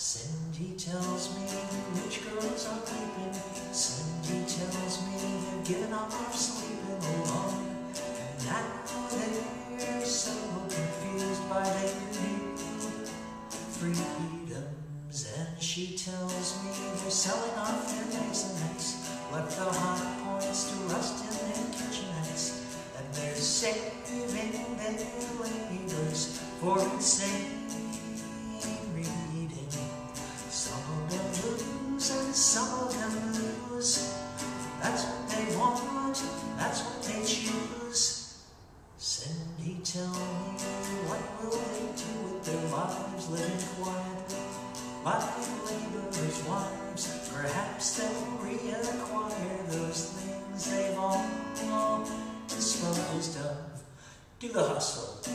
Cindy tells me the rich girls are creeping. Cindy tells me they're giving up their sleeping alone. And now they're so confused by their new freedoms. And she tells me they're selling off their maisonettes, left the hot points to rust in their kitchenettes, and they're saving their labors for insane. Some of them lose. That's what they want, that's what they choose. Cindy, tell me, what will they do with their lives living quietly? Like laborers' wives, perhaps they'll reacquire those things they've all disposed of. Do the hustle.